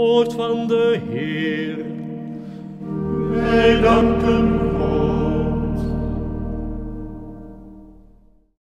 woord van de Heer. Wij danken